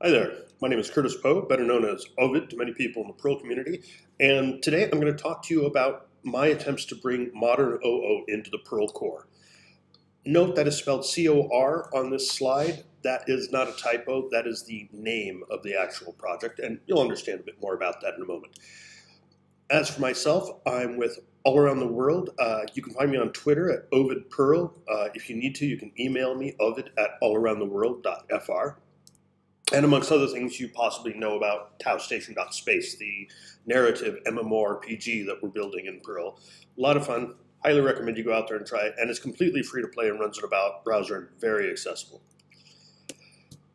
Hi there. My name is Curtis Poe, better known as Ovid to many people in the Perl community. And today I'm going to talk to you about my attempts to bring modern OO into the Perl core. Note that is spelled C-O-R on this slide. That is not a typo. That is the name of the actual project, and you'll understand a bit more about that in a moment. As for myself, I'm with All Around the World. Uh, you can find me on Twitter at Ovid Perl. Uh, if you need to, you can email me, ovid at allaroundtheworld.fr and amongst other things, you possibly know about TauStation.space, the narrative MMORPG that we're building in Perl. A lot of fun. Highly recommend you go out there and try it. And it's completely free to play and runs in about browser and very accessible.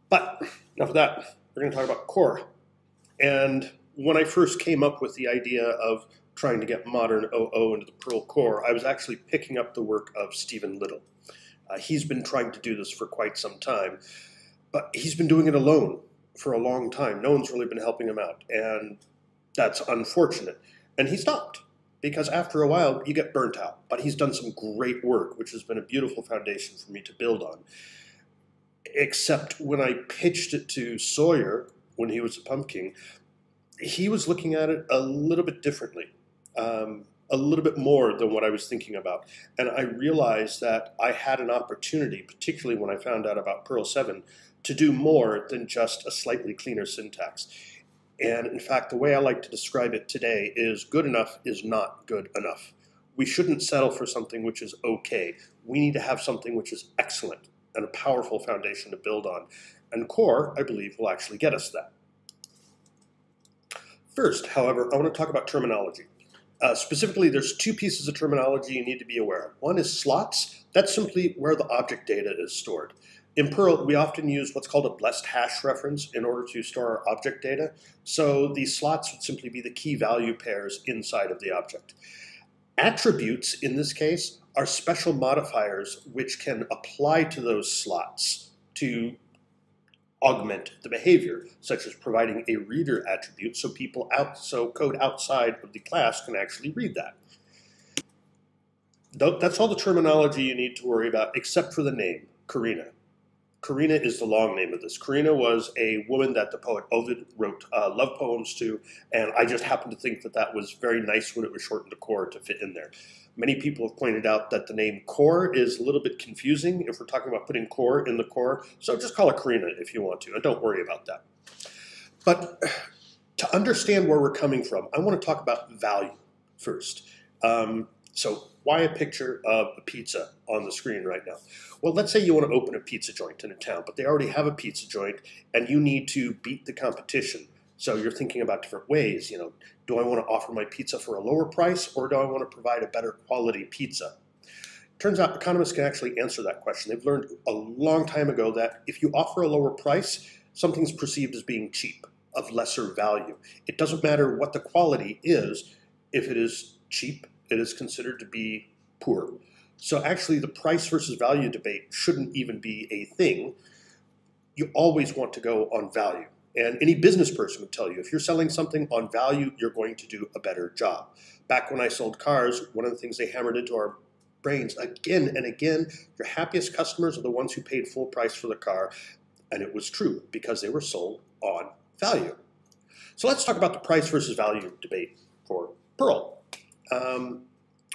But enough of that. We're going to talk about Cor. And when I first came up with the idea of trying to get modern OO into the Perl core, I was actually picking up the work of Stevan Little. Uh, he's been trying to do this for quite some time. But he's been doing it alone for a long time. No one's really been helping him out. And that's unfortunate. And he stopped because after a while you get burnt out. But he's done some great work, which has been a beautiful foundation for me to build on. Except when I pitched it to Sawyer when he was a pumpking, he was looking at it a little bit differently. Um, a little bit more than what I was thinking about. And I realized that I had an opportunity, particularly when I found out about Perl 7, to do more than just a slightly cleaner syntax. And in fact, the way I like to describe it today is good enough is not good enough. We shouldn't settle for something which is okay. We need to have something which is excellent and a powerful foundation to build on. And Cor, I believe, will actually get us that. First, however, I want to talk about terminology. Uh, specifically, there's two pieces of terminology you need to be aware of. One is slots. That's simply where the object data is stored. In Perl, we often use what's called a blessed hash reference in order to store our object data. So these slots would simply be the key value pairs inside of the object. Attributes, in this case, are special modifiers which can apply to those slots to augment the behavior, such as providing a reader attribute so people out so code outside of the class can actually read that. That's all the terminology you need to worry about, except for the name, Corinna. Corinna is the long name of this. Corinna was a woman that the poet Ovid wrote uh, love poems to, and I just happened to think that that was very nice when it was shortened to Cor to fit in there. Many people have pointed out that the name Cor is a little bit confusing if we're talking about putting core in the core, so just call it Corinna if you want to, and don't worry about that. But to understand where we're coming from, I want to talk about value first. Um, so why a picture of a pizza on the screen right now? Well, let's say you want to open a pizza joint in a town, but they already have a pizza joint and you need to beat the competition. So you're thinking about different ways. You know, do I want to offer my pizza for a lower price or do I want to provide a better quality pizza? Turns out economists can actually answer that question. They've learned a long time ago that if you offer a lower price, something's perceived as being cheap, of lesser value. It doesn't matter what the quality is, if it is cheap it is considered to be poor. So actually, the price versus value debate shouldn't even be a thing. You always want to go on value. And any business person would tell you if you're selling something on value, you're going to do a better job. Back when I sold cars, one of the things they hammered into our brains again and again your happiest customers are the ones who paid full price for the car. And it was true because they were sold on value. So let's talk about the price versus value debate for Perl. Um,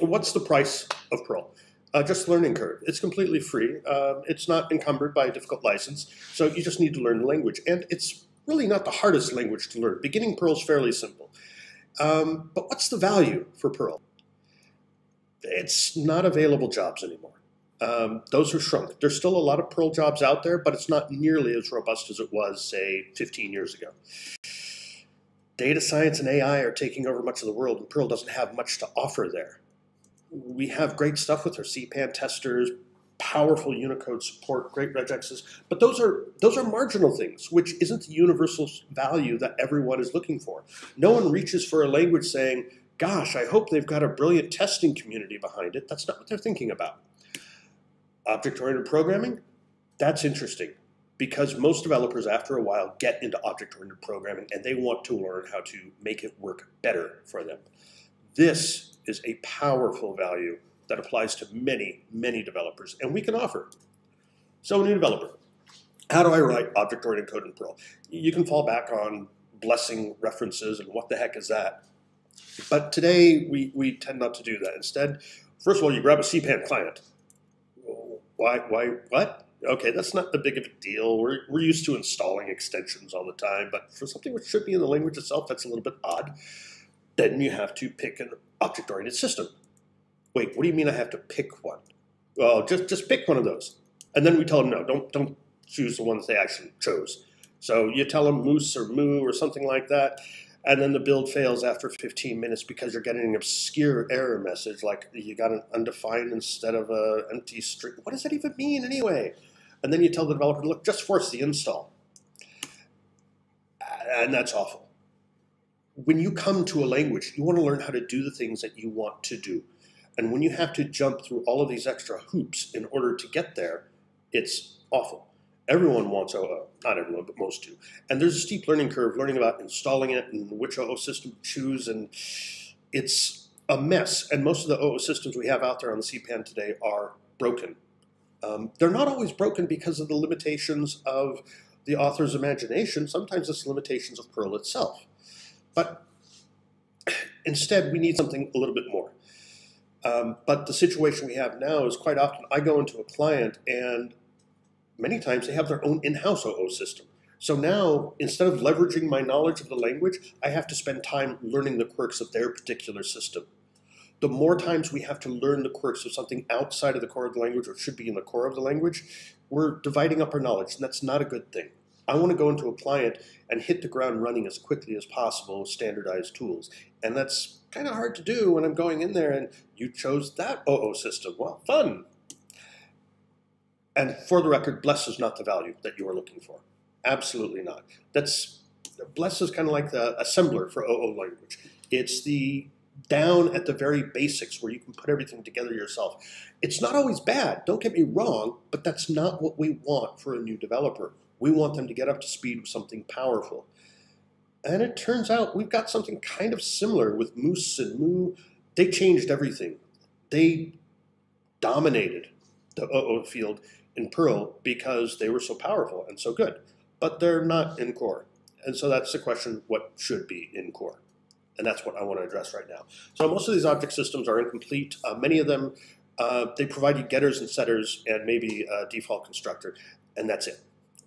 what's the price of Perl? Uh, just learning curve. It's completely free. Uh, it's not encumbered by a difficult license, so you just need to learn the language. And it's really not the hardest language to learn. Beginning Perl is fairly simple. Um, but what's the value for Perl? It's not available jobs anymore. Um, those are shrunk. There's still a lot of Perl jobs out there, but it's not nearly as robust as it was, say, 15 years ago data science and AI are taking over much of the world, and Perl doesn't have much to offer there. We have great stuff with our CPAN testers, powerful Unicode support, great regexes, but those are those are marginal things, which isn't the universal value that everyone is looking for. No one reaches for a language saying, "Gosh, I hope they've got a brilliant testing community behind it." That's not what they're thinking about. Object-oriented programming, that's interesting because most developers, after a while, get into object-oriented programming and they want to learn how to make it work better for them. This is a powerful value that applies to many, many developers, and we can offer. So, a new developer. how do I write object-oriented code in Perl? You can fall back on blessing references and what the heck is that? But today we, we tend not to do that. Instead, first of all, you grab a CPAN client. Why, why, what? Okay, that's not the big of a deal. We're, we're used to installing extensions all the time, but for something which should be in the language itself, that's a little bit odd. Then you have to pick an object-oriented system. Wait, what do you mean I have to pick one? Well, just, just pick one of those. And then we tell them, no, don't, don't choose the ones they actually chose. So you tell them moose or moo or something like that, and then the build fails after 15 minutes because you're getting an obscure error message like you got an undefined instead of an empty string. What does that even mean anyway? And then you tell the developer, look, just force the install. And that's awful. When you come to a language, you want to learn how to do the things that you want to do. And when you have to jump through all of these extra hoops in order to get there, it's awful. Everyone wants OO, not everyone, but most do. And there's a steep learning curve learning about installing it and which OO system to choose, and it's a mess. And most of the OO systems we have out there on the CPAN today are broken. Um, they're not always broken because of the limitations of the author's imagination. Sometimes it's limitations of Perl itself. But instead, we need something a little bit more. Um, but the situation we have now is quite often I go into a client and many times they have their own in-house OO system. So now, instead of leveraging my knowledge of the language, I have to spend time learning the quirks of their particular system. The more times we have to learn the quirks of something outside of the core of the language, or should be in the core of the language, we're dividing up our knowledge, and that's not a good thing. I want to go into a client and hit the ground running as quickly as possible with standardized tools. And that's kind of hard to do when I'm going in there and you chose that OO system. Well, fun. And for the record, bless is not the value that you are looking for. Absolutely not. That's bless is kind of like the assembler for OO language. It's the down at the very basics where you can put everything together yourself. It's not always bad, don't get me wrong, but that's not what we want for a new developer. We want them to get up to speed with something powerful. And it turns out we've got something kind of similar with Moose and Moo. They changed everything. They dominated the OO field in Perl because they were so powerful and so good. But they're not in core. And so that's the question, what should be in core? And that's what I want to address right now. So most of these object systems are incomplete. Uh, many of them, uh, they provide you getters and setters and maybe a default constructor, and that's it.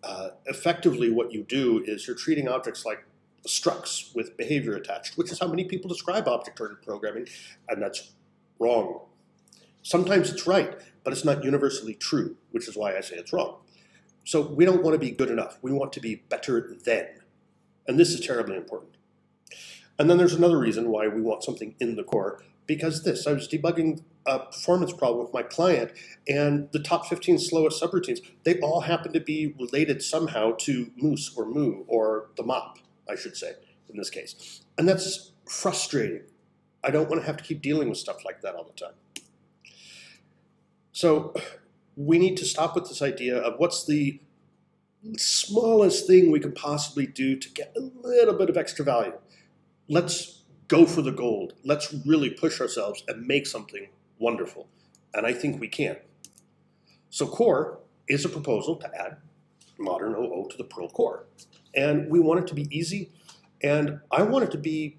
Uh, effectively, what you do is you're treating objects like structs with behavior attached, which is how many people describe object-oriented programming, and that's wrong. Sometimes it's right, but it's not universally true, which is why I say it's wrong. So we don't want to be good enough. We want to be better than. And this is terribly important. And then there's another reason why we want something in the core, because this, I was debugging a performance problem with my client, and the top 15 slowest subroutines, they all happen to be related somehow to Moose or Moo, or the mop, I should say, in this case. And that's frustrating. I don't want to have to keep dealing with stuff like that all the time. So we need to stop with this idea of what's the smallest thing we can possibly do to get a little bit of extra value. Let's go for the gold. Let's really push ourselves and make something wonderful. And I think we can. So Cor is a proposal to add modern OO to the Perl core. And we want it to be easy, and I want it to be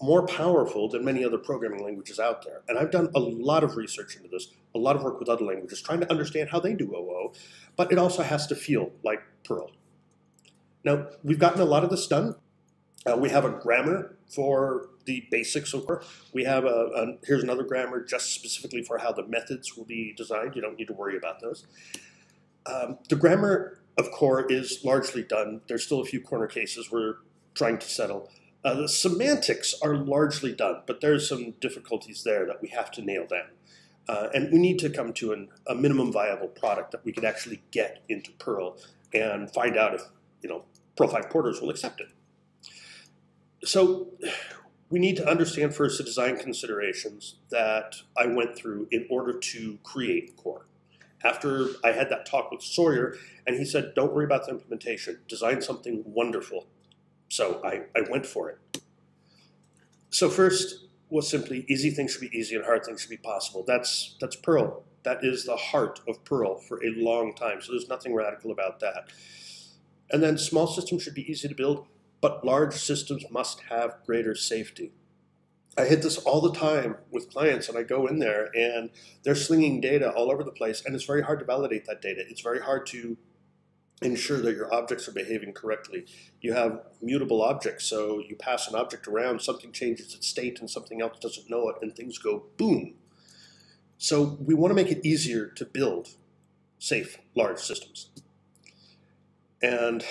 more powerful than many other programming languages out there. And I've done a lot of research into this, a lot of work with other languages, trying to understand how they do OO, but it also has to feel like Perl. Now, we've gotten a lot of this done. Uh, we have a grammar for the basics of Cor. We have a, a, here's another grammar just specifically for how the methods will be designed. You don't need to worry about those. Um, the grammar of Cor is largely done. There's still a few corner cases we're trying to settle. Uh, the semantics are largely done, but there's some difficulties there that we have to nail down. Uh, and we need to come to an, a minimum viable product that we can actually get into Perl and find out if, you know, 5 porters will accept it. So we need to understand first the design considerations that I went through in order to create Cor. After I had that talk with Sawyer, and he said, don't worry about the implementation, design something wonderful so I, I went for it. So first was simply easy things should be easy and hard things should be possible. That's that's Perl. That is the heart of Perl for a long time. So there's nothing radical about that. And then small systems should be easy to build, but large systems must have greater safety. I hit this all the time with clients, and I go in there and they're slinging data all over the place, and it's very hard to validate that data. It's very hard to ensure that your objects are behaving correctly. You have mutable objects, so you pass an object around, something changes its state, and something else doesn't know it, and things go boom. So we want to make it easier to build safe, large systems. And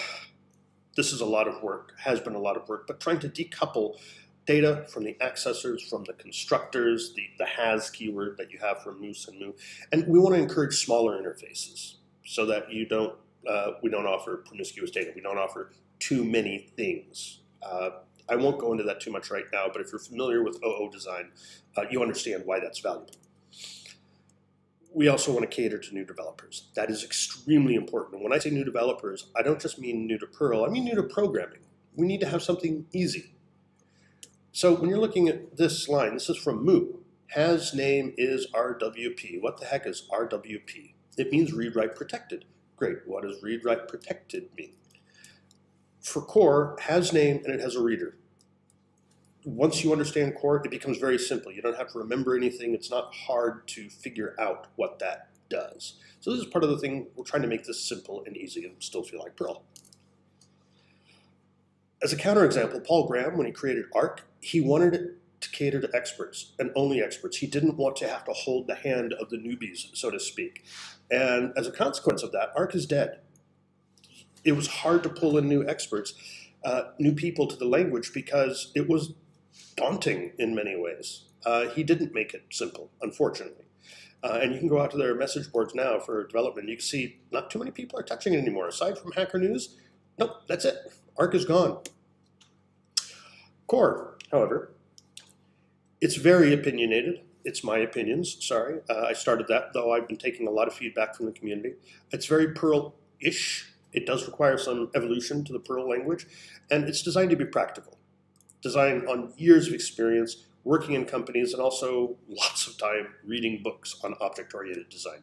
this is a lot of work, has been a lot of work, but trying to decouple data from the accessors, from the constructors, the, the has keyword that you have for Moose and Moo. And we want to encourage smaller interfaces so that you don't, uh, we don't offer promiscuous data. We don't offer too many things. Uh, I won't go into that too much right now, but if you're familiar with OO design, uh, you understand why that's valuable. We also want to cater to new developers. That is extremely important. When I say new developers, I don't just mean new to Perl, I mean new to programming. We need to have something easy. So when you're looking at this line, this is from Moo. Has name is RWP. What the heck is RWP? It means read write protected. Great. What does read write protected mean? For Cor, has name and it has a reader. Once you understand Cor, it becomes very simple. You don't have to remember anything. It's not hard to figure out what that does. So this is part of the thing. We're trying to make this simple and easy and still feel like Perl. As a counterexample, Paul Graham, when he created Arc, he wanted it to cater to experts and only experts. He didn't want to have to hold the hand of the newbies, so to speak. And as a consequence of that, Arc is dead. It was hard to pull in new experts, uh, new people to the language because it was daunting in many ways. Uh, he didn't make it simple, unfortunately. Uh, and you can go out to their message boards now for development. You can see not too many people are touching it anymore. Aside from Hacker News, nope, that's it. Arc is gone. Cor, however, it's very opinionated. It's my opinions, sorry. Uh, I started that, though I've been taking a lot of feedback from the community. It's very Perl-ish. It does require some evolution to the Perl language, and it's designed to be practical. Designed on years of experience, working in companies, and also lots of time reading books on object-oriented design.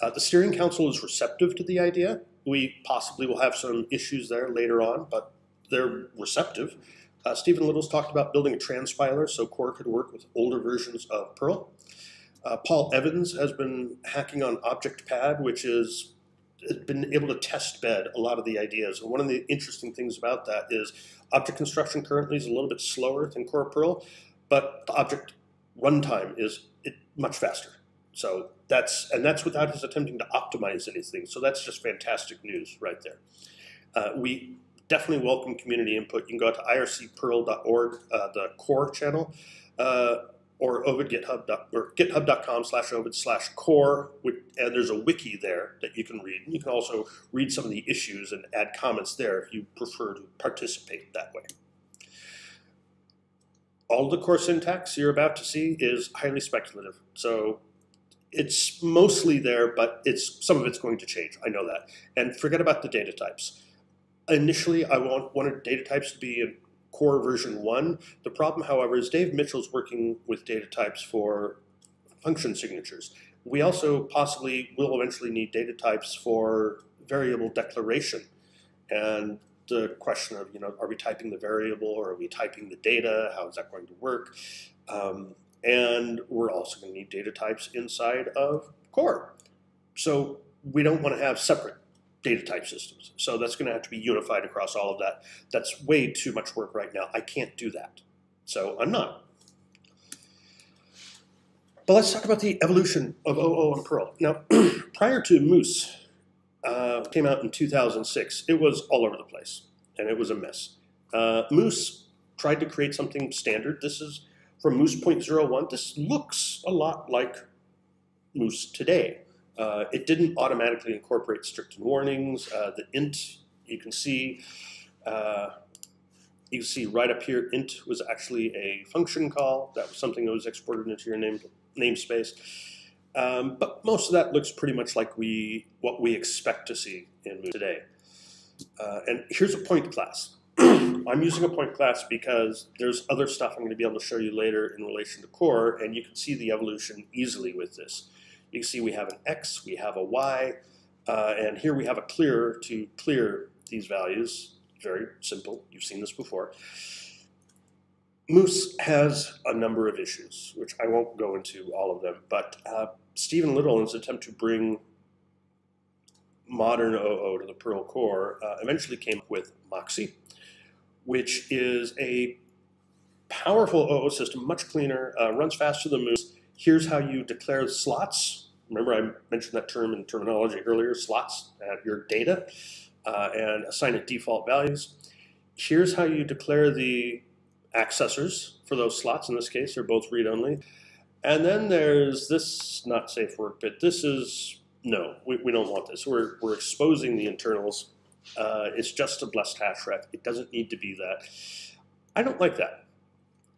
Uh, the steering council is receptive to the idea. We possibly will have some issues there later on, but they're receptive. Uh, Stevan Little's talked about building a transpiler so Cor could work with older versions of Perl. Uh, Paul Evans has been hacking on ObjectPad, which is been able to test bed a lot of the ideas. And one of the interesting things about that is object construction currently is a little bit slower than Core Perl, but the object runtime is much faster. So that's and that's without his attempting to optimize anything. So that's just fantastic news right there. Uh, we definitely welcome community input. You can go to ircperl.org, uh, the Cor channel, uh, or ovid github or github.com slash ovid slash Cor, and there's a wiki there that you can read. You can also read some of the issues and add comments there if you prefer to participate that way. All the Cor syntax you're about to see is highly speculative. So it's mostly there, but it's some of it's going to change. I know that. And forget about the data types initially I want, wanted data types to be in Cor version one. The problem, however, is Dave Mitchell's working with data types for function signatures. We also possibly will eventually need data types for variable declaration. And the question of, you know, are we typing the variable or are we typing the data? How is that going to work? Um, and we're also going to need data types inside of Cor. So we don't want to have separate data type systems. So that's going to have to be unified across all of that. That's way too much work right now. I can't do that. So I'm not. But let's talk about the evolution of OO and Perl. Now, prior to Moose uh, came out in 2006, it was all over the place, and it was a mess. Uh, Moose tried to create something standard. This is from Moose 0.01. This looks a lot like Moose today. Uh, it didn't automatically incorporate strict warnings. Uh, the int, you can see, uh, you can see right up here, int was actually a function call. That was something that was exported into your name, namespace. Um, but most of that looks pretty much like we what we expect to see in Moose today. Uh, and here's a point class. I'm using a point class because there's other stuff I'm going to be able to show you later in relation to Cor, and you can see the evolution easily with this. You can see we have an x, we have a y, uh, and here we have a clear to clear these values. Very simple. You've seen this before. Moose has a number of issues, which I won't go into all of them, but uh, Stevan Little, in his attempt to bring modern OO to the Perl core, uh, eventually came up with Moxie, which is a powerful OO system, much cleaner, uh, runs faster than Moose. Here's how you declare slots. Remember I mentioned that term in terminology earlier, slots, your data, uh, and assign it default values. Here's how you declare the accessors for those slots. In this case, they're both read-only. And then there's this not safe work bit. This is, no, we, we don't want this. We're, we're exposing the internals. Uh, it's just a blessed hash ref. It doesn't need to be that. I don't like that.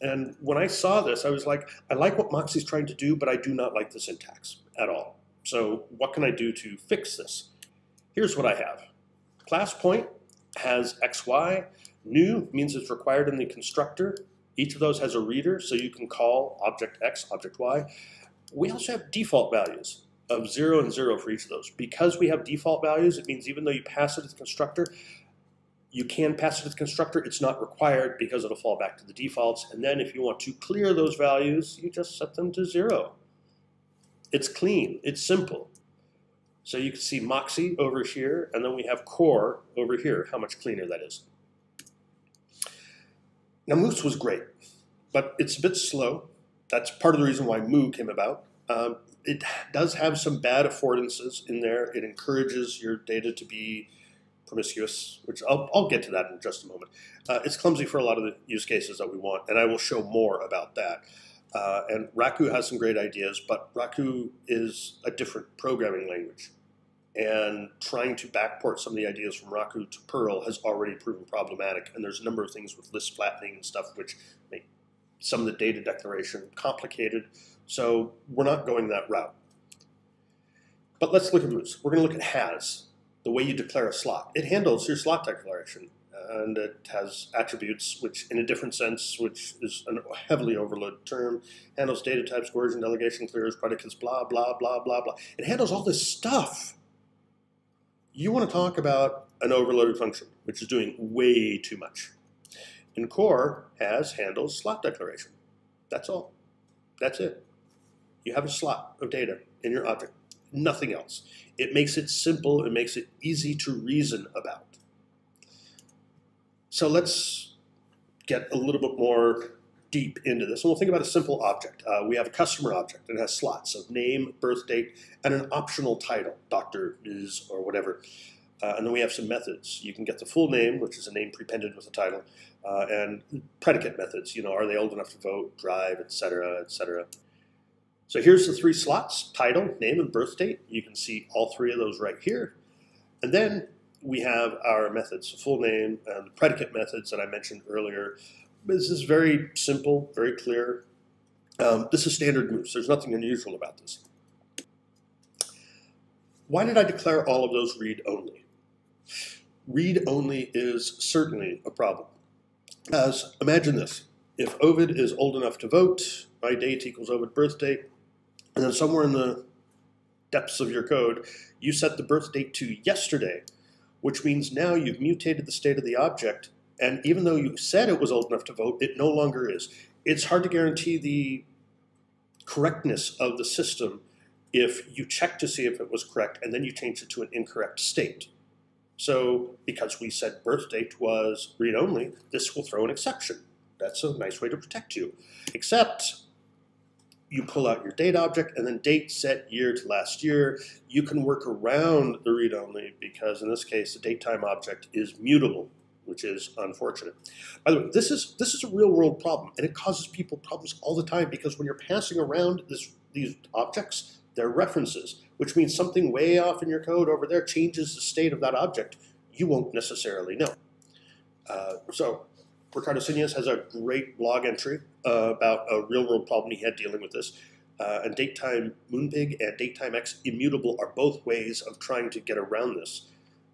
And when I saw this, I was like, I like what Moxie's trying to do, but I do not like the syntax at all. So what can I do to fix this? Here's what I have. Class point has xy. New means it's required in the constructor. Each of those has a reader, so you can call object X, object Y. We also have default values of 0 and 0 for each of those. Because we have default values, it means even though you pass it to the constructor, you can pass it to the constructor. It's not required because it'll fall back to the defaults. And then if you want to clear those values, you just set them to 0. It's clean. It's simple. So you can see Moxie over here, and then we have Cor over here, how much cleaner that is. Now, Moose was great, but it's a bit slow. That's part of the reason why Moo came about. Um, it does have some bad affordances in there. It encourages your data to be promiscuous, which I'll, I'll get to that in just a moment. Uh, it's clumsy for a lot of the use cases that we want, and I will show more about that. Uh, and Raku has some great ideas, but Raku is a different programming language and trying to backport some of the ideas from Raku to Perl has already proven problematic. And there's a number of things with list flattening and stuff which make some of the data declaration complicated. So we're not going that route. But let's look at Moose. We're going to look at has, the way you declare a slot. It handles your slot declaration, and it has attributes, which in a different sense, which is a heavily overloaded term, handles data types, coercion, delegation, clears, predicates, blah, blah, blah, blah, blah. It handles all this stuff you want to talk about an overloaded function, which is doing way too much. And Cor has handles slot declaration. That's all. That's it. You have a slot of data in your object, nothing else. It makes it simple, it makes it easy to reason about. So let's get a little bit more deep into this. And we'll think about a simple object. Uh, we have a customer object it has slots of name, birth date, and an optional title, Dr. Ms. or whatever. Uh, and then we have some methods. You can get the full name, which is a name prepended with a title, uh, and predicate methods. You know, are they old enough to vote, drive, etc., etc. So here's the three slots, title, name, and birth date. You can see all three of those right here. And then we have our methods, full name and the predicate methods that I mentioned earlier, this is very simple, very clear. Um, this is standard Moose. There's nothing unusual about this. Why did I declare all of those read-only? Read-only is certainly a problem. As imagine this, if Ovid is old enough to vote, my date equals Ovid birth date, and then somewhere in the depths of your code, you set the birth date to yesterday, which means now you've mutated the state of the object and even though you said it was old enough to vote, it no longer is. It's hard to guarantee the correctness of the system if you check to see if it was correct and then you change it to an incorrect state. So because we said birth date was read-only, this will throw an exception. That's a nice way to protect you. Except you pull out your date object and then date set year to last year. You can work around the read-only because in this case the date time object is mutable which is unfortunate. By the way, this is this is a real world problem, and it causes people problems all the time because when you're passing around this, these objects, they're references, which means something way off in your code over there changes the state of that object. You won't necessarily know. Uh, so Ricardo Signes has a great blog entry uh, about a real world problem he had dealing with this. Uh, and datetime moonpig and datetime x immutable are both ways of trying to get around this.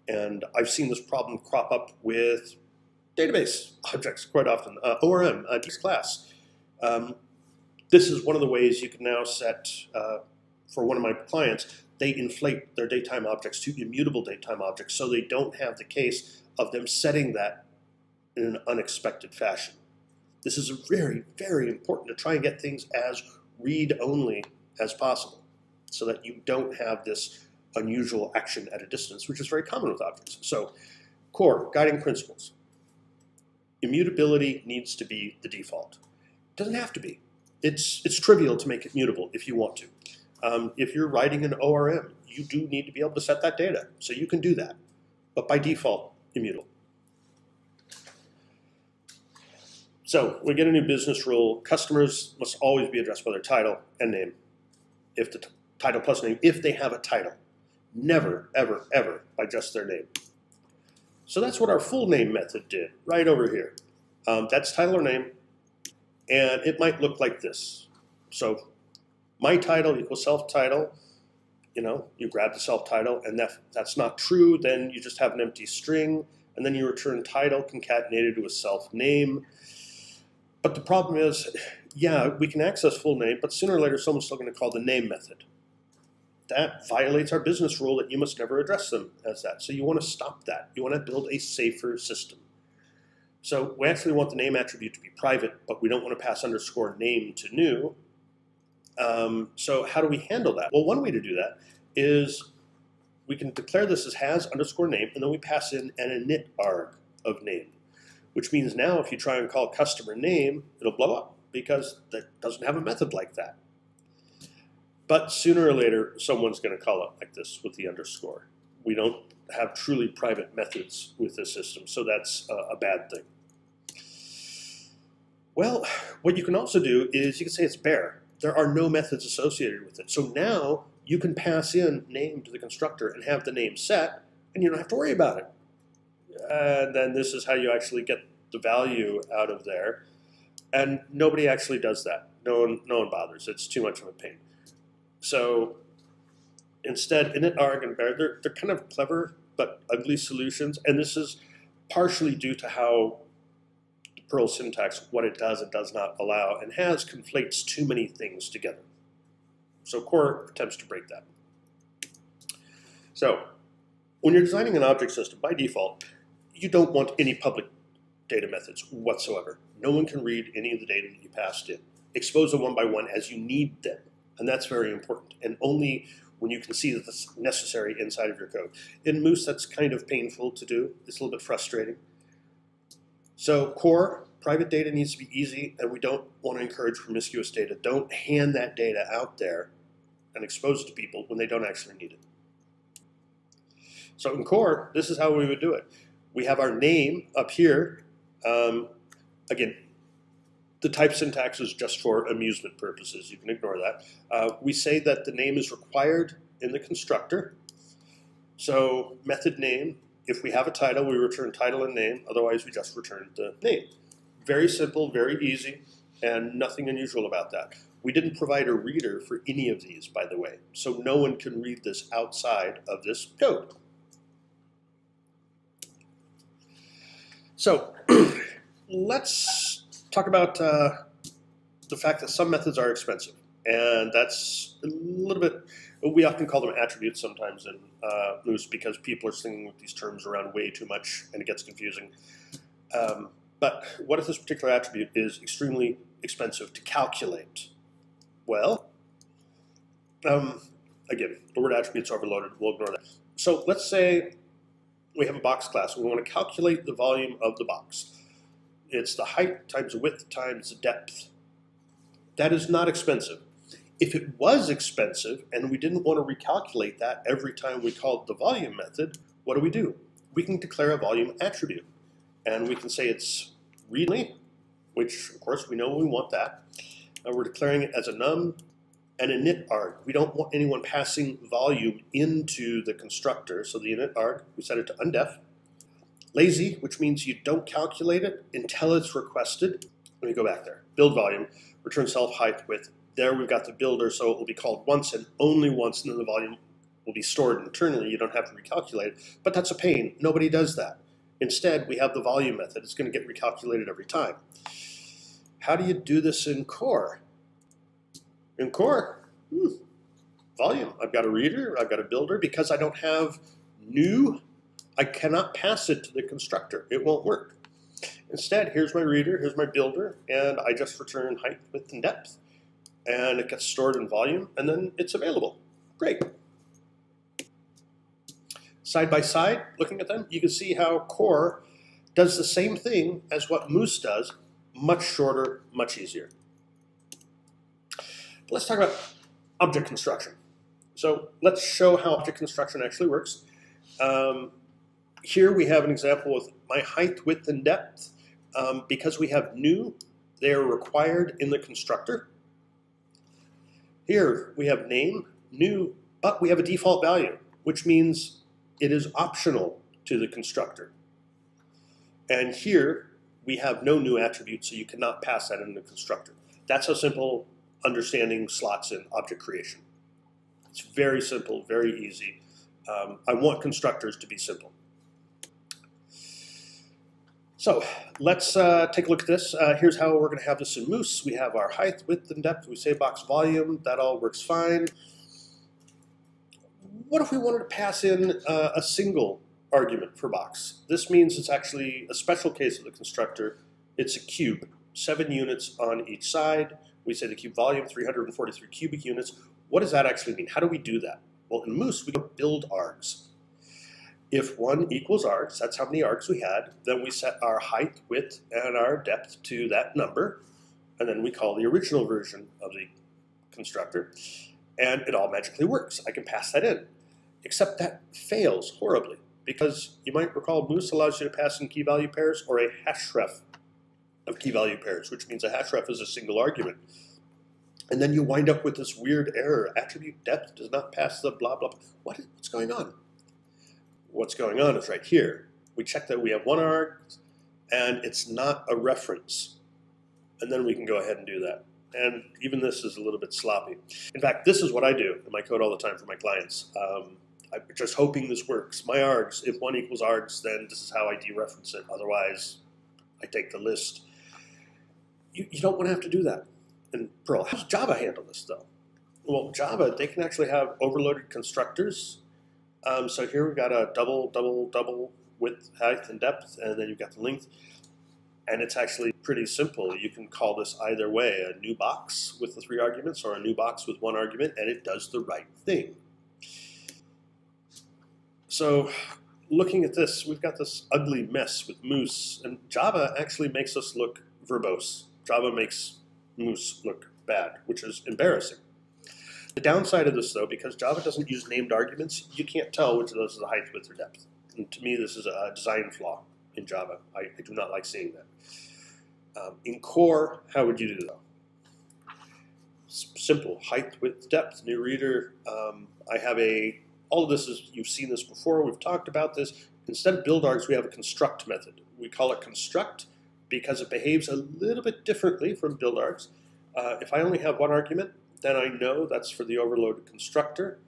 And I've seen this problem crop up with database objects quite often, uh, ORM, uh, class. Um, this is one of the ways you can now set, uh, for one of my clients, they inflate their datetime objects to immutable datetime objects so they don't have the case of them setting that in an unexpected fashion. This is very, very important to try and get things as read-only as possible so that you don't have this unusual action at a distance, which is very common with objects. So Cor, guiding principles. Immutability needs to be the default. It doesn't have to be. It's, it's trivial to make it mutable if you want to. Um, if you're writing an ORM, you do need to be able to set that data. So you can do that. But by default, immutable. So we get a new business rule. Customers must always be addressed by their title and name. If the title plus name, if they have a title. Never, ever, ever by just their name. So that's what our full name method did right over here. Um, that's title or name, and it might look like this. So my title equals self title. You know, you grab the self title, and that that's not true. Then you just have an empty string, and then you return title concatenated to a self name. But the problem is, yeah, we can access full name, but sooner or later someone's still going to call the name method that violates our business rule that you must never address them as that. So you want to stop that. You want to build a safer system. So we actually want the name attribute to be private, but we don't want to pass underscore name to new. Um, so how do we handle that? Well, one way to do that is we can declare this as has underscore name, and then we pass in an init arg of name, which means now if you try and call customer name, it'll blow up because that doesn't have a method like that. But sooner or later, someone's going to call it like this with the underscore. We don't have truly private methods with this system, so that's a, a bad thing. Well, what you can also do is you can say it's bare. There are no methods associated with it. So now you can pass in name to the constructor and have the name set, and you don't have to worry about it. And then this is how you actually get the value out of there. And nobody actually does that. No one, no one bothers. It's too much of a pain. So instead, init, arg, and bare, they're, they're kind of clever but ugly solutions. And this is partially due to how the Perl syntax, what it does and does not allow, and has conflates too many things together. So Cor attempts to break that. So when you're designing an object system, by default, you don't want any public data methods whatsoever. No one can read any of the data that you passed in. Expose them one by one as you need them. And that's very important. And only when you can see that that's necessary inside of your code. In Moose, that's kind of painful to do. It's a little bit frustrating. So Cor, private data needs to be easy, and we don't want to encourage promiscuous data. Don't hand that data out there and expose it to people when they don't actually need it. So in Cor, this is how we would do it. We have our name up here. Um, again, the type syntax is just for amusement purposes. You can ignore that. Uh, we say that the name is required in the constructor. So method name, if we have a title, we return title and name. Otherwise, we just return the name. Very simple, very easy, and nothing unusual about that. We didn't provide a reader for any of these, by the way. So no one can read this outside of this code. So let's talk about uh, the fact that some methods are expensive, and that's a little bit. We often call them attributes sometimes in uh, Moose because people are slinging with these terms around way too much, and it gets confusing. Um, but what if this particular attribute is extremely expensive to calculate? Well, um, again, the word attributes overloaded. We'll ignore that. So let's say we have a box class. We want to calculate the volume of the box it's the height times width times the depth. That is not expensive. If it was expensive and we didn't want to recalculate that every time we called the volume method, what do we do? We can declare a volume attribute. And we can say it's readly, which of course we know we want that. We're declaring it as a num and init arg. We don't want anyone passing volume into the constructor. So the init arg, we set it to undef. Lazy, which means you don't calculate it until it's requested. Let me go back there. Build volume, return self height width. There we've got the builder, so it will be called once and only once, and then the volume will be stored internally. You don't have to recalculate, it, but that's a pain. Nobody does that. Instead, we have the volume method. It's going to get recalculated every time. How do you do this in Cor? In Cor, hmm, volume. I've got a reader, I've got a builder. Because I don't have new, I cannot pass it to the constructor. It won't work. Instead, here's my reader, here's my builder, and I just return height, width, and depth. And it gets stored in volume, and then it's available. Great. Side by side, looking at them, you can see how Cor does the same thing as what Moose does, much shorter, much easier. Let's talk about object construction. So let's show how object construction actually works. Um, here we have an example with my height, width, and depth. Um, because we have new, they are required in the constructor. Here we have name, new, but we have a default value, which means it is optional to the constructor. And here we have no new attribute, so you cannot pass that in the constructor. That's how simple understanding slots in object creation. It's very simple, very easy. Um, I want constructors to be simple. So let's uh, take a look at this. Uh, here's how we're going to have this in Moose. We have our height, width, and depth. We say box volume. That all works fine. What if we wanted to pass in uh, a single argument for box? This means it's actually a special case of the constructor. It's a cube, seven units on each side. We say the cube volume, 343 cubic units. What does that actually mean? How do we do that? Well, in Moose, we build args. If 1 equals args, that's how many args we had, then we set our height, width, and our depth to that number, and then we call the original version of the constructor, and it all magically works. I can pass that in. Except that fails horribly, because you might recall Moose allows you to pass in key value pairs or a hashref of key value pairs, which means a hashref is a single argument. And then you wind up with this weird error. Attribute depth does not pass the blah, blah. What is, what's going on? what's going on is right here. We check that we have one arg, and it's not a reference. And then we can go ahead and do that. And even this is a little bit sloppy. In fact, this is what I do in my code all the time for my clients. Um, I'm just hoping this works. My args, if one equals args, then this is how I dereference it. Otherwise, I take the list. You, you don't want to have to do that in Perl. How does Java handle this, though? Well, Java, they can actually have overloaded constructors um, so here we've got a double, double, double width, height, and depth, and then you've got the length. And it's actually pretty simple. You can call this either way, a new box with the three arguments or a new box with one argument, and it does the right thing. So looking at this, we've got this ugly mess with Moose, and Java actually makes us look verbose. Java makes Moose look bad, which is embarrassing. The downside of this, though, because Java doesn't use named arguments, you can't tell which of those is the height, width, or depth. And to me, this is a design flaw in Java. I, I do not like seeing that. Um, in Cor, how would you do that? simple, height, width, depth, new reader. Um, I have a, all of this is, you've seen this before, we've talked about this. Instead of build args, we have a construct method. We call it construct because it behaves a little bit differently from build args. Uh, if I only have one argument, then I know that's for the overloaded constructor,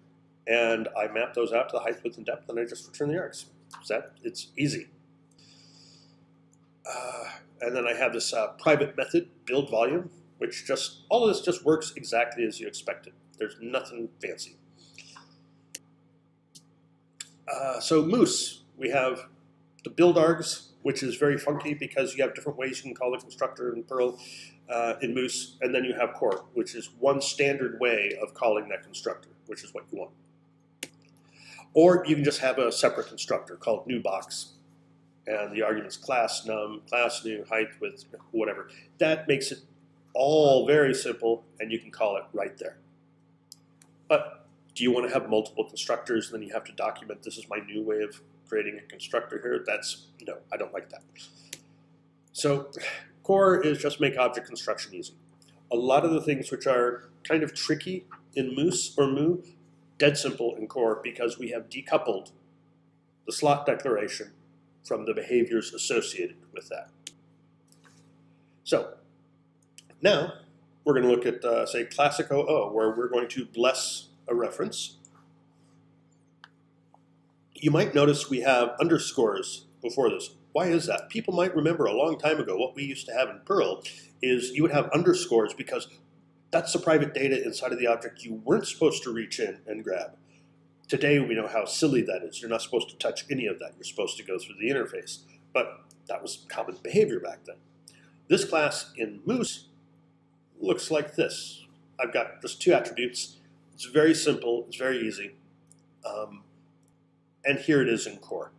and I map those out to the height, width, and depth, and I just return the args. That it's easy. Uh, and then I have this uh, private method, build volume, which just, all of this just works exactly as you expected. There's nothing fancy. Uh, so Moose, we have the build args, which is very funky because you have different ways you can call the constructor in Perl uh, in Moose, and then you have Cor, which is one standard way of calling that constructor, which is what you want. Or you can just have a separate constructor called new box, and the argument's class num, class new, height, width, whatever. That makes it all very simple, and you can call it right there. But do you want to have multiple constructors, and then you have to document this is my new way of creating a constructor here? That's, no, I don't like that. So Cor is just make object construction easy. A lot of the things which are kind of tricky in Moose or Moo, dead simple in Cor because we have decoupled the slot declaration from the behaviors associated with that. So now we're going to look at, uh, say, classic OO, where we're going to bless a reference. You might notice we have underscores before this. Why is that? People might remember a long time ago what we used to have in Perl is you would have underscores because that's the private data inside of the object you weren't supposed to reach in and grab. Today we know how silly that is. You're not supposed to touch any of that. You're supposed to go through the interface. But that was common behavior back then. This class in Moose looks like this. I've got just two attributes. It's very simple. It's very easy. Um, and here it is in Cor.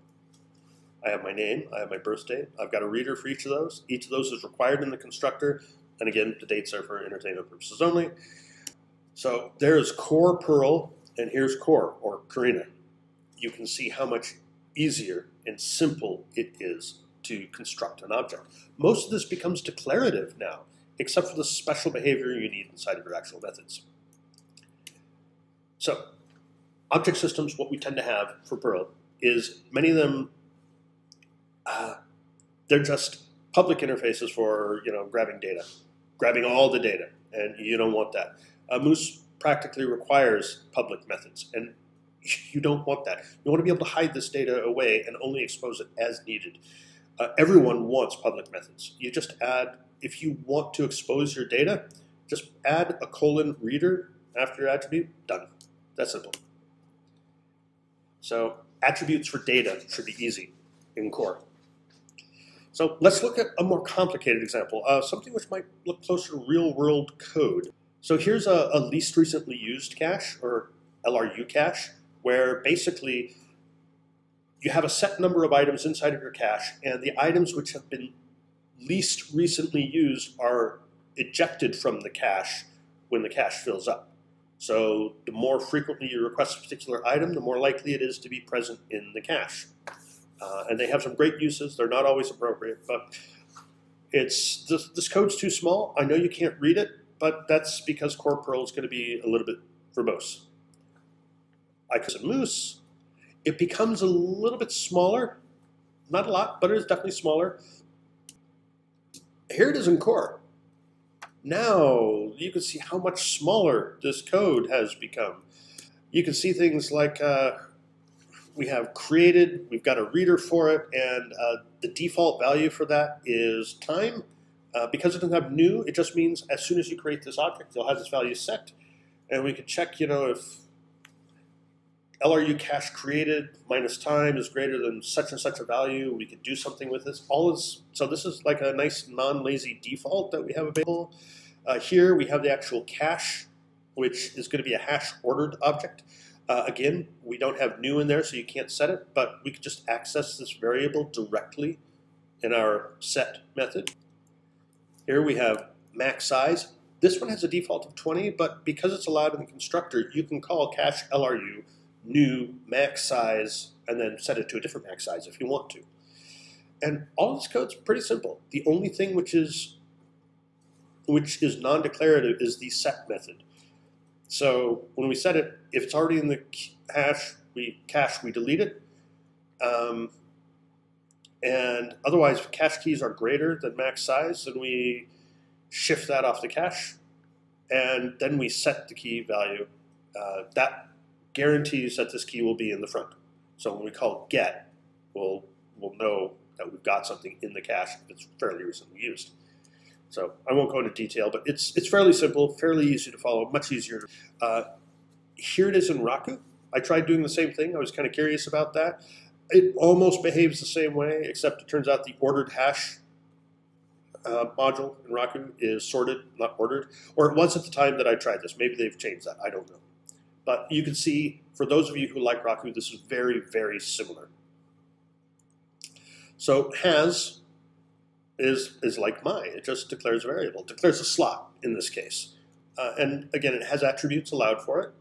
I have my name, I have my birthday, I've got a reader for each of those. Each of those is required in the constructor, and again, the dates are for entertainment purposes only. So there's core Perl, and here's Cor, or Corinna. You can see how much easier and simple it is to construct an object. Most of this becomes declarative now, except for the special behavior you need inside of your actual methods. So, object systems, what we tend to have for Perl is many of them, uh, they're just public interfaces for you know grabbing data, grabbing all the data, and you don't want that. Uh, Moose practically requires public methods, and you don't want that. You want to be able to hide this data away and only expose it as needed. Uh, everyone wants public methods. You just add, if you want to expose your data, just add a colon reader after your attribute, done. That's simple. So attributes for data should be easy in Cor. So let's look at a more complicated example, uh, something which might look closer to real world code. So here's a, a least recently used cache, or LRU cache, where basically you have a set number of items inside of your cache, and the items which have been least recently used are ejected from the cache when the cache fills up. So the more frequently you request a particular item, the more likely it is to be present in the cache. Uh, and they have some great uses. They're not always appropriate, but it's this, this code's too small. I know you can't read it, but that's because Core Perl is going to be a little bit verbose. I could Moose it becomes a little bit smaller. Not a lot, but it is definitely smaller. Here it is in Cor. Now you can see how much smaller this code has become. You can see things like uh, we have created, we've got a reader for it, and uh, the default value for that is time. Uh, because it doesn't have new, it just means as soon as you create this object, it'll have this value set. And we can check, you know, if LRU cache created minus time is greater than such and such a value. We could do something with this. All is so this is like a nice non-lazy default that we have available. Uh, here we have the actual cache, which is going to be a hash ordered object. Uh, again, we don't have new in there, so you can't set it, but we could just access this variable directly in our set method. Here we have max size. This one has a default of 20, but because it's allowed in the constructor, you can call cache LRU new max size and then set it to a different max size if you want to. And all this code's pretty simple. The only thing which is which is non-declarative is the set method. So when we set it, if it's already in the cache, we cache, we delete it. Um, and otherwise, if cache keys are greater than max size, then we shift that off the cache, and then we set the key value. Uh, that guarantees that this key will be in the front. So when we call get, we'll, we'll know that we've got something in the cache if it's fairly recently used. So I won't go into detail, but it's, it's fairly simple, fairly easy to follow, much easier. Uh, here it is in Raku. I tried doing the same thing. I was kind of curious about that. It almost behaves the same way, except it turns out the ordered hash uh, module in Raku is sorted, not ordered. Or it was at the time that I tried this. Maybe they've changed that. I don't know. But you can see, for those of you who like Raku, this is very, very similar. So has is, is like my. It just declares a variable. Declares a slot in this case. Uh, and again, it has attributes allowed for it.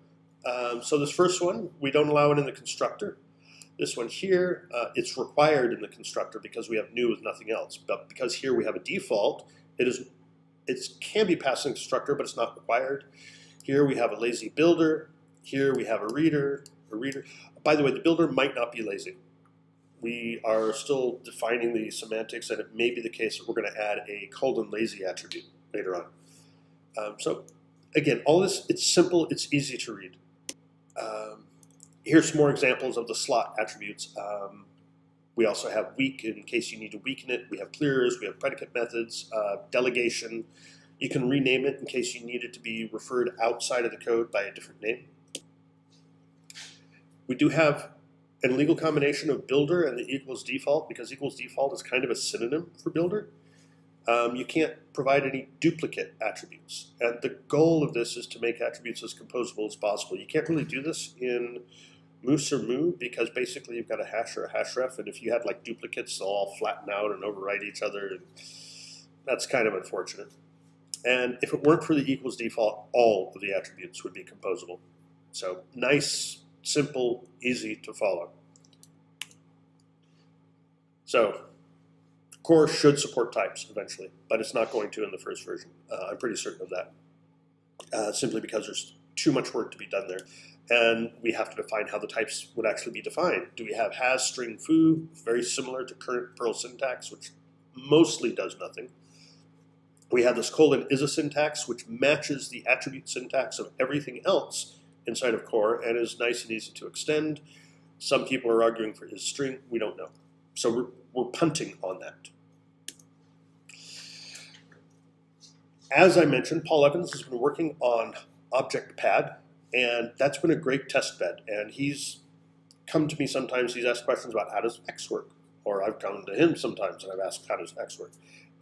Um, so this first one, we don't allow it in the constructor. This one here, uh, it's required in the constructor because we have new with nothing else. But because here we have a default, it is it can be passed in the constructor, but it's not required. Here we have a lazy builder. Here we have a reader, a reader. By the way, the builder might not be lazy. We are still defining the semantics, and it may be the case that we're going to add a cold and lazy attribute later on. Um, so again, all this, it's simple, it's easy to read. Um, here's some more examples of the slot attributes. Um, We also have weak in case you need to weaken it. We have clears, we have predicate methods, uh, delegation. You can rename it in case you need it to be referred outside of the code by a different name. We do have an legal combination of builder and the equals default because equals default is kind of a synonym for builder. Um, you can't provide any duplicate attributes. And the goal of this is to make attributes as composable as possible. You can't really do this in Moose or Moo because basically you've got a hash or a hash ref, and if you had like duplicates, they'll all flatten out and overwrite each other. And that's kind of unfortunate. And if it weren't for the equals default, all of the attributes would be composable. So nice, simple, easy to follow. So Cor should support types eventually, but it's not going to in the first version. Uh, I'm pretty certain of that, uh, simply because there's too much work to be done there. And we have to define how the types would actually be defined. Do we have has, string, foo, very similar to current Perl syntax, which mostly does nothing. We have this colon is a syntax, which matches the attribute syntax of everything else inside of Cor and is nice and easy to extend. Some people are arguing for is string. We don't know. So we're, we're punting on that. As I mentioned, Paul Evans has been working on Object Pad, and that's been a great test bed. And he's come to me sometimes, he's asked questions about how does X work? Or I've come to him sometimes and I've asked how does X work?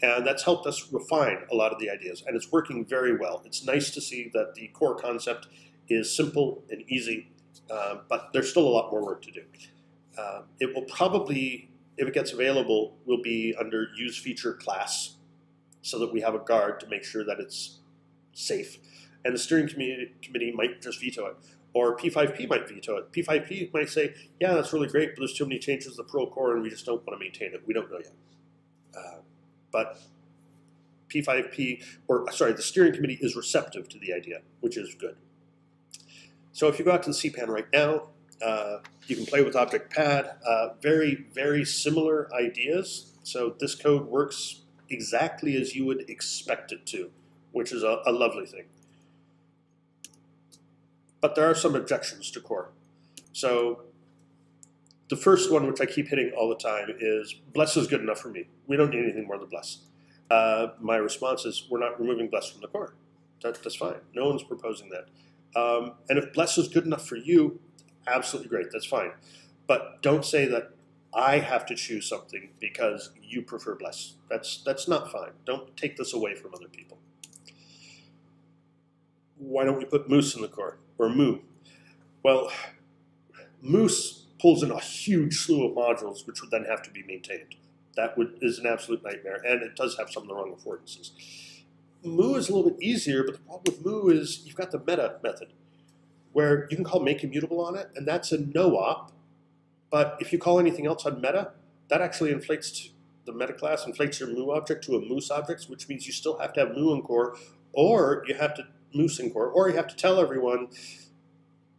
And that's helped us refine a lot of the ideas, and it's working very well. It's nice to see that the core concept is simple and easy, uh, but there's still a lot more work to do. Uh, it will probably, if it gets available, will be under use feature class so that we have a guard to make sure that it's safe. And the steering committee, committee might just veto it. Or P5P might veto it. P5P might say, yeah, that's really great, but there's too many changes to the Perl core and we just don't want to maintain it. We don't know yet. Uh, but P5P, or sorry, the steering committee is receptive to the idea, which is good. So if you go out to the CPAN right now, uh, you can play with Object Pad. Uh, very, very similar ideas. So this code works exactly as you would expect it to, which is a, a lovely thing. But there are some objections to Cor. So the first one, which I keep hitting all the time, is bless is good enough for me. We don't need anything more than bless. Uh, my response is we're not removing bless from the core. That, that's fine. No one's proposing that. Um, and if bless is good enough for you, absolutely great. That's fine. But don't say that I have to choose something because you prefer bless. That's that's not fine. Don't take this away from other people. Why don't we put moose in the core or moo? Well, moose pulls in a huge slew of modules, which would then have to be maintained. That would is an absolute nightmare, and it does have some of the wrong affordances. Moo is a little bit easier, but the problem with Moo is you've got the meta method, where you can call make immutable on it, and that's a no op, but if you call anything else on meta, that actually inflates the meta class, inflates your moo object to a moose object, which means you still have to have moo in core, or you have to moose in core, or you have to tell everyone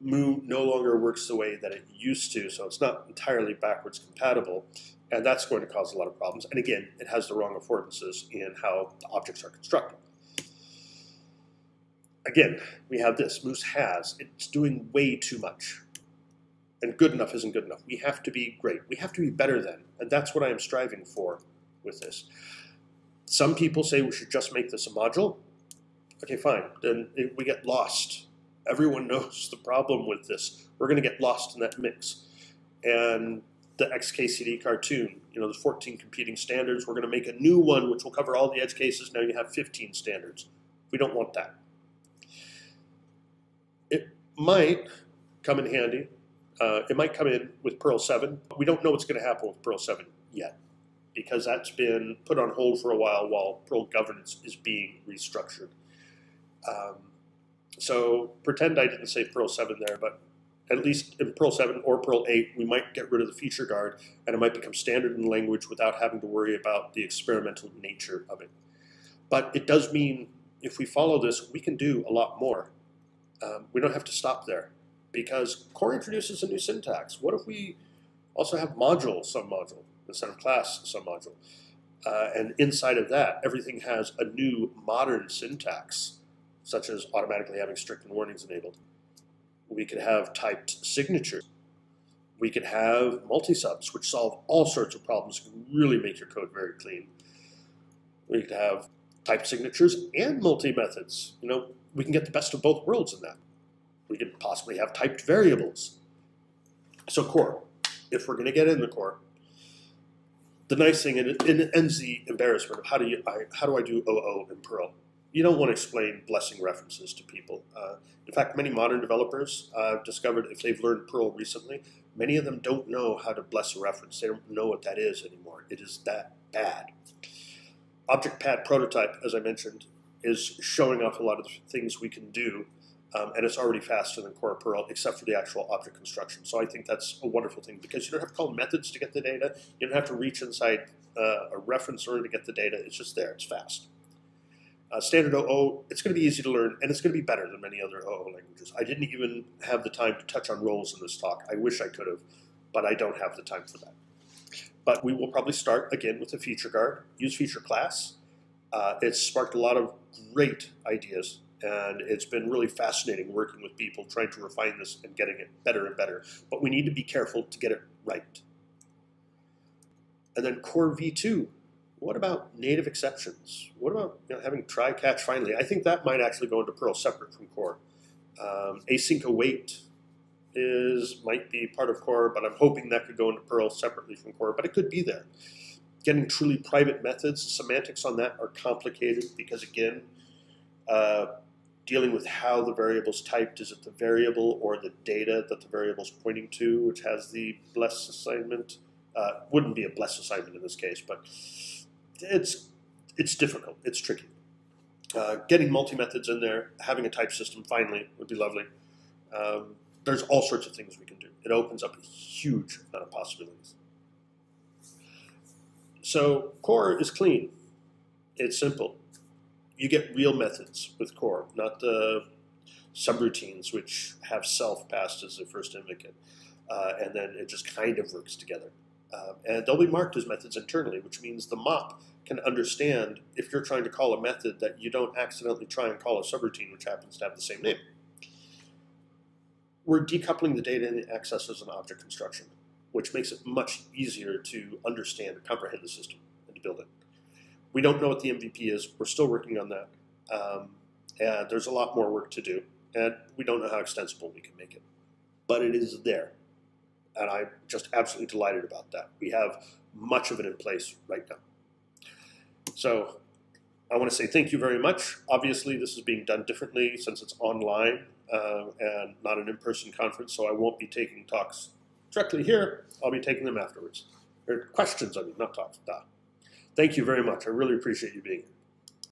moo no longer works the way that it used to, so it's not entirely backwards compatible, and that's going to cause a lot of problems. And again, it has the wrong affordances in how the objects are constructed. Again, we have this, moose has, it's doing way too much and good enough isn't good enough. We have to be great. We have to be better than. And that's what I am striving for with this. Some people say we should just make this a module. Okay, fine. Then we get lost. Everyone knows the problem with this. We're going to get lost in that mix. And the XKCD cartoon, you know, there's 14 competing standards. We're going to make a new one which will cover all the edge cases. Now you have 15 standards. We don't want that. Might come in handy uh, it might come in with Perl 7. We don't know what's going to happen with Perl 7 yet because that's been put on hold for a while while Perl governance is being restructured. Um, so pretend I didn't say Perl 7 there, but at least in Perl 7 or Perl 8, we might get rid of the feature guard and it might become standard in language without having to worry about the experimental nature of it. But it does mean if we follow this, we can do a lot more. Um, we don't have to stop there because Cor introduces a new syntax. What if we also have module submodule instead of class submodule? Uh, and inside of that, everything has a new modern syntax, such as automatically having strict and warnings enabled. We could have typed signatures. We could have multi-subs, which solve all sorts of problems, can really make your code very clean. We could have typed signatures and multi-methods. You know, we can get the best of both worlds in that. We could possibly have typed variables. So Cor, if we're going to get in the core, the nice thing, and it, ends the embarrassment of how do you, I, how do I do OO in Perl? You don't want to explain blessing references to people. Uh, in fact, many modern developers uh, discovered if they've learned Perl recently, many of them don't know how to bless a reference. They don't know what that is anymore. It is that bad. Object Pad prototype, as I mentioned, is showing off a lot of things we can do, um, and it's already faster than Core Perl, except for the actual object construction. So I think that's a wonderful thing because you don't have to call methods to get the data. You don't have to reach inside uh, a reference order to get the data. It's just there. It's fast. Uh, standard OO, it's going to be easy to learn, and it's going to be better than many other OO languages. I didn't even have the time to touch on roles in this talk. I wish I could have, but I don't have the time for that. But we will probably start again with a feature guard, use feature class. Uh, it's sparked a lot of great ideas, and it's been really fascinating working with people trying to refine this and getting it better and better. But we need to be careful to get it right. And then Cor v2. What about native exceptions? What about you know, having try catch finally? I think that might actually go into Perl separate from Cor. Um, async await is might be part of Cor, but I'm hoping that could go into Perl separately from Cor, but it could be there. Getting truly private methods, semantics on that are complicated because again, uh, dealing with how the variable is typed, is it the variable or the data that the variable is pointing to, which has the bless assignment? Uh, wouldn't be a bless assignment in this case, but it's it's difficult. It's tricky. Uh, getting multi-methods in there, having a type system finally would be lovely. Um, there's all sorts of things we can do. It opens up a huge amount of possibilities. So Cor is clean. It's simple. You get real methods with Cor, not the subroutines which have self passed as the first indicate. Uh, and then it just kind of works together. Um, and they'll be marked as methods internally, which means the mop can understand if you're trying to call a method that you don't accidentally try and call a subroutine which happens to have the same name we're decoupling the data and an object construction, which makes it much easier to understand and comprehend the system and to build it. We don't know what the MVP is. We're still working on that. Um, and there's a lot more work to do. And we don't know how extensible we can make it. But it is there. And I'm just absolutely delighted about that. We have much of it in place right now. So I want to say thank you very much. Obviously, this is being done differently since it's online uh, and not an in-person conference, so I won't be taking talks directly here. I'll be taking them afterwards. Or questions, I mean, not talks. Thank you very much. I really appreciate you being here.